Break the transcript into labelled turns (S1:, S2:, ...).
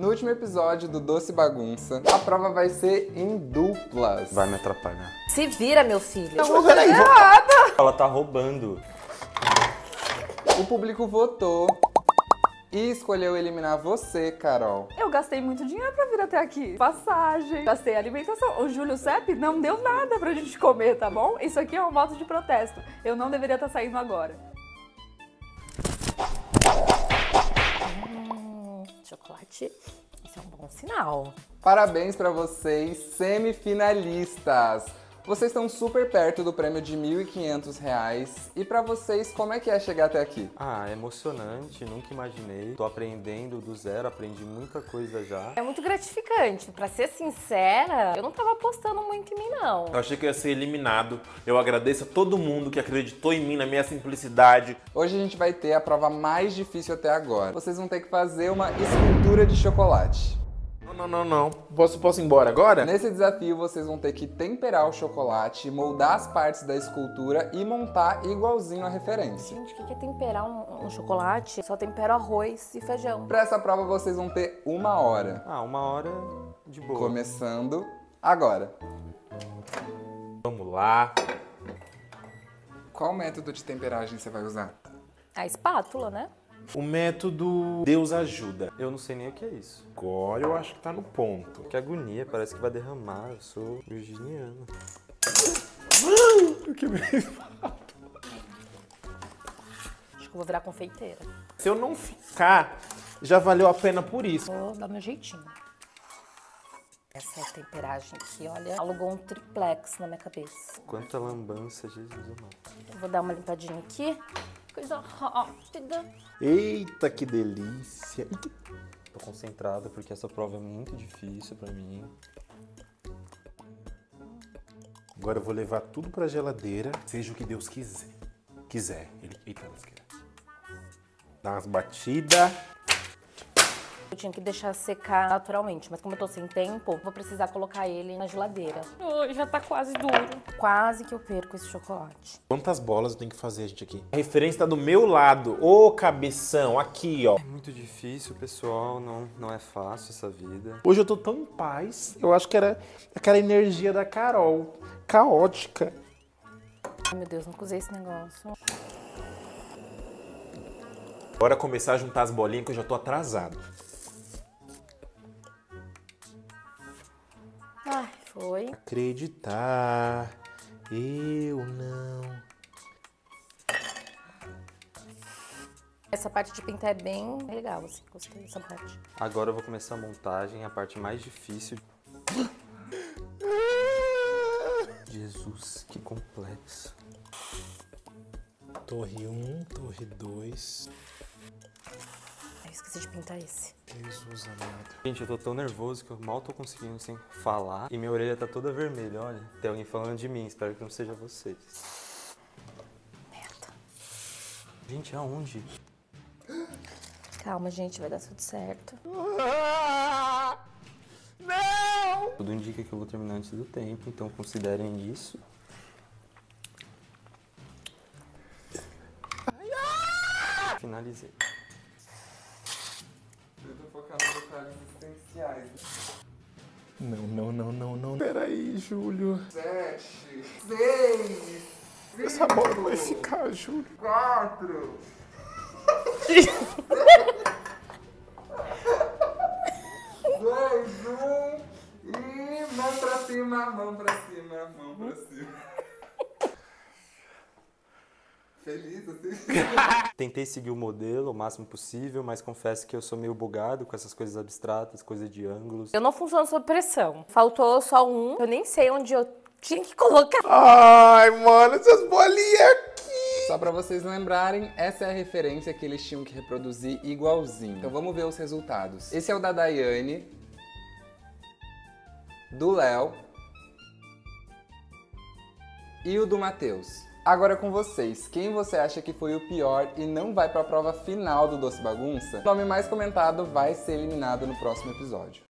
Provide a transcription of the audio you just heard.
S1: No último episódio do Doce Bagunça, a prova vai ser em duplas.
S2: Vai me atrapalhar.
S3: Se vira, meu filho.
S2: Não, peraí. Vou... Ela tá roubando.
S1: O público votou e escolheu eliminar você, Carol.
S4: Eu gastei muito dinheiro pra vir até aqui. Passagem, gastei alimentação. O Júlio Sepp não deu nada pra gente comer, tá bom? Isso aqui é um voto de protesto. Eu não deveria estar saindo agora.
S3: Chocolate. Isso é um bom sinal.
S1: Parabéns pra vocês, semifinalistas! Vocês estão super perto do prêmio de R$ 1.500 e para vocês, como é que é chegar até aqui?
S2: Ah, é emocionante, nunca imaginei. Tô aprendendo do zero, aprendi muita coisa já.
S3: É muito gratificante. Para ser sincera, eu não tava apostando muito em mim, não.
S5: Eu achei que eu ia ser eliminado. Eu agradeço a todo mundo que acreditou em mim, na minha simplicidade.
S1: Hoje a gente vai ter a prova mais difícil até agora. Vocês vão ter que fazer uma escultura de chocolate.
S5: Não, não, não. Posso, posso ir embora agora?
S1: Nesse desafio, vocês vão ter que temperar o chocolate, moldar as partes da escultura e montar igualzinho a referência.
S3: Gente, o que é temperar um, um chocolate? Só tempero arroz e feijão.
S1: Para essa prova, vocês vão ter uma hora.
S2: Ah, uma hora de boa.
S1: Começando agora.
S5: Vamos lá.
S1: Qual método de temperagem você vai usar?
S3: A espátula, né?
S5: O método Deus ajuda.
S2: Eu não sei nem o que é isso.
S5: Agora eu acho que tá no ponto.
S2: Que agonia, parece que vai derramar. Eu sou virginiano.
S5: Eu quebrei
S3: Acho que eu vou virar confeiteira.
S5: Se eu não ficar, já valeu a pena por isso.
S3: Vou dar meu jeitinho. Essa temperagem aqui, olha, alugou um triplex na minha cabeça.
S2: Quanta lambança, Jesus amado.
S3: Eu vou dar uma limpadinha aqui. Coisa rápida.
S5: Eita, que delícia.
S2: Tô concentrada porque essa prova é muito difícil pra mim.
S5: Agora eu vou levar tudo pra geladeira, seja o que Deus quiser. Quiser. Ele... Eita, lasqueira. Dá umas batidas.
S3: Tinha que deixar secar naturalmente, mas como eu tô sem tempo, vou precisar colocar ele na geladeira. Ai, já tá quase duro. Quase que eu perco esse chocolate.
S5: Quantas bolas eu tenho que fazer, gente, aqui? A referência tá do meu lado. Ô, cabeção, aqui, ó.
S2: É muito difícil, pessoal. Não, não é fácil essa vida.
S5: Hoje eu tô tão em paz. Eu acho que era aquela energia da Carol. Caótica.
S3: Ai, meu Deus, não usei esse negócio.
S5: Bora começar a juntar as bolinhas que eu já tô atrasado. Acreditar. Eu não.
S3: Essa parte de pintar é bem legal, assim. Gostei dessa parte.
S2: Agora eu vou começar a montagem, a parte mais difícil. Jesus, que complexo.
S5: Torre 1, torre 2.
S3: Esqueci de pintar esse.
S5: Jesus amado.
S2: Gente, eu tô tão nervoso que eu mal tô conseguindo sem falar. E minha orelha tá toda vermelha, olha. Tem alguém falando de mim, espero que não seja vocês.
S3: Merda.
S2: Gente, aonde?
S3: Calma, gente, vai dar tudo certo.
S5: Não!
S2: Tudo indica que eu vou terminar antes do tempo, então considerem isso. Finalizei.
S1: Detalhes essenciais.
S5: Não, não, não, não, não. Peraí, Júlio.
S1: Sete, seis,
S5: Essa bola vai ficar, Júlio.
S1: quatro. Dois, um. E mão pra cima, mão pra cima, mão pra cima. Feliz assim?
S2: Tentei seguir o modelo o máximo possível, mas confesso que eu sou meio bugado com essas coisas abstratas, coisas de ângulos.
S3: Eu não funciono sob pressão. Faltou só um. Eu nem sei onde eu tinha que colocar.
S5: Ai, mano, essas bolinhas aqui.
S1: Só pra vocês lembrarem, essa é a referência que eles tinham que reproduzir igualzinho. Então vamos ver os resultados. Esse é o da Daiane, do Léo e o do Matheus. Agora com vocês, quem você acha que foi o pior e não vai pra prova final do Doce Bagunça? O nome mais comentado vai ser eliminado no próximo episódio.